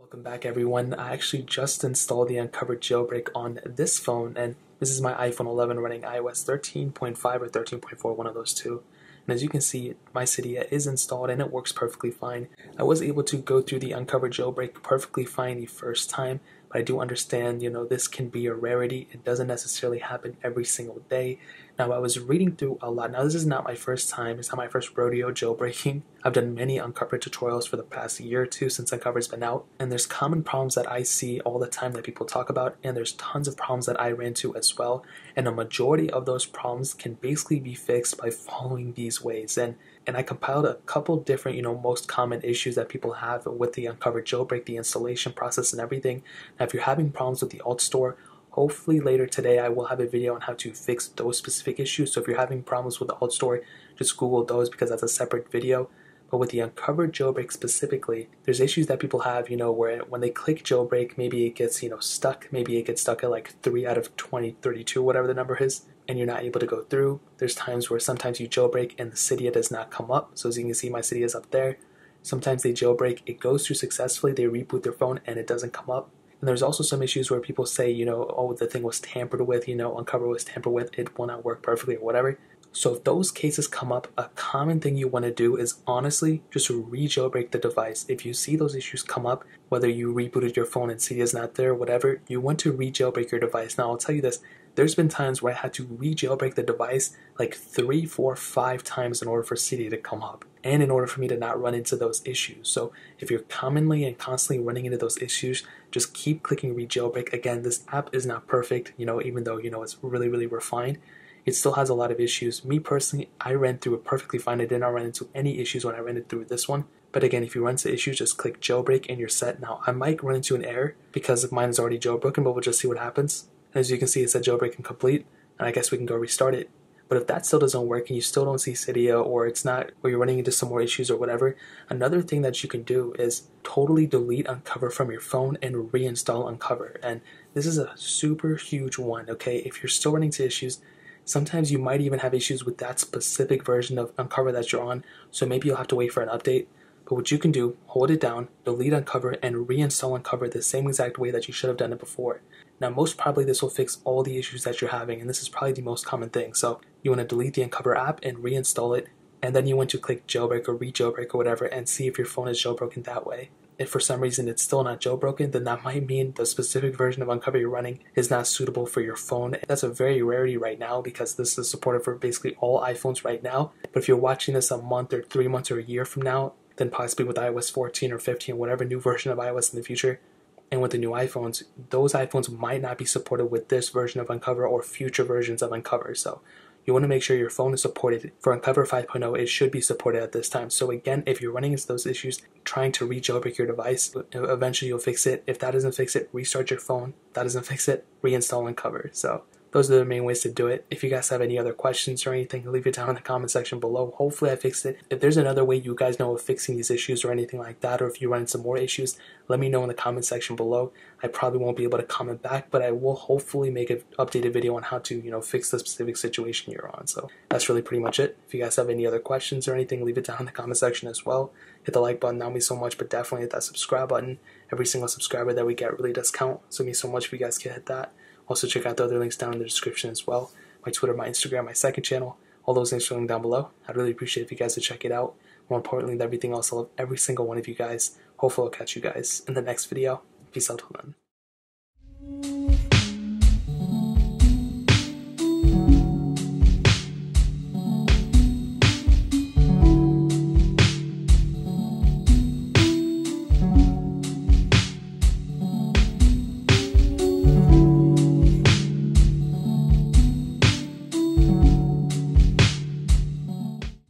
Welcome back everyone. I actually just installed the Uncovered jailbreak on this phone and this is my iPhone 11 running iOS 13.5 or 13.4, one of those two. And as you can see, my Cydia is installed and it works perfectly fine. I was able to go through the Uncovered jailbreak perfectly fine the first time, but I do understand, you know, this can be a rarity. It doesn't necessarily happen every single day. Now, I was reading through a lot. Now, this is not my first time. It's not my first rodeo jailbreaking. I've done many Uncovered tutorials for the past year or two since Uncovered's been out. And there's common problems that I see all the time that people talk about. And there's tons of problems that I ran into as well. And a majority of those problems can basically be fixed by following these ways. And and I compiled a couple different, you know, most common issues that people have with the Uncovered jailbreak, the installation process and everything. Now, if you're having problems with the AltStore, hopefully later today I will have a video on how to fix those specific issues. So if you're having problems with the AltStore, just Google those because that's a separate video. But with the Uncovered jailbreak specifically, there's issues that people have, you know, where when they click jailbreak, maybe it gets, you know, stuck. Maybe it gets stuck at like 3 out of 20, 32, whatever the number is and you're not able to go through. There's times where sometimes you jailbreak and the Cydia does not come up. So as you can see, my Cydia is up there. Sometimes they jailbreak, it goes through successfully, they reboot their phone and it doesn't come up. And there's also some issues where people say, you know, oh, the thing was tampered with, you know, Uncover was tampered with, it will not work perfectly or whatever. So if those cases come up, a common thing you want to do is honestly just re-jailbreak the device. If you see those issues come up, whether you rebooted your phone and Cydia is not there, whatever, you want to re-jailbreak your device. Now I'll tell you this, there's been times where I had to re-jailbreak the device like three, four, five times in order for Cydia to come up and in order for me to not run into those issues. So if you're commonly and constantly running into those issues, just keep clicking re-jailbreak. Again, this app is not perfect, you know, even though, you know, it's really, really refined. It still has a lot of issues. Me personally, I ran through it perfectly fine. I did not run into any issues when I ran it through this one. But again, if you run into issues, just click jailbreak and you're set. Now, I might run into an error because mine is already jailbroken, but we'll just see what happens. As you can see, it said jailbreak incomplete, and I guess we can go restart it. But if that still doesn't work and you still don't see Cydia or it's not, or you're running into some more issues or whatever, another thing that you can do is totally delete Uncover from your phone and reinstall Uncover. And this is a super huge one, okay? If you're still running into issues, sometimes you might even have issues with that specific version of um, Uncover that you're on, so maybe you'll have to wait for an update. But what you can do, hold it down, delete Uncover, and reinstall Uncover the same exact way that you should have done it before. Now, most probably this will fix all the issues that you're having, and this is probably the most common thing. So you want to delete the Uncover app and reinstall it, and then you want to click jailbreak or re-jailbreak or whatever and see if your phone is jailbroken that way. If for some reason it's still not jailbroken, then that might mean the specific version of Uncover you're running is not suitable for your phone. That's a very rarity right now because this is supported for basically all iPhones right now. But if you're watching this a month or three months or a year from now, then possibly with iOS 14 or 15, whatever new version of iOS in the future, and with the new iPhones, those iPhones might not be supported with this version of Uncover or future versions of Uncover. So you want to make sure your phone is supported. For Uncover 5.0, it should be supported at this time. So again, if you're running into those issues, trying to re-jailbreak your device, eventually you'll fix it. If that doesn't fix it, restart your phone. If that doesn't fix it, reinstall Uncover. So those are the main ways to do it. If you guys have any other questions or anything, leave it down in the comment section below. Hopefully I fixed it. If there's another way you guys know of fixing these issues or anything like that, or if you run into more issues, let me know in the comment section below. I probably won't be able to comment back, but I will hopefully make an updated video on how to, you know, fix the specific situation you're on. So that's really pretty much it. If you guys have any other questions or anything, leave it down in the comment section as well. Hit the like button, not me so much, but definitely hit that subscribe button. Every single subscriber that we get really does count, so me so much if you guys can hit that. Also, check out the other links down in the description as well. My Twitter, my Instagram, my second channel. All those links are linked down below. I'd really appreciate if you guys would check it out. More importantly than everything else, I love every single one of you guys. Hopefully, I'll catch you guys in the next video. Peace out till then.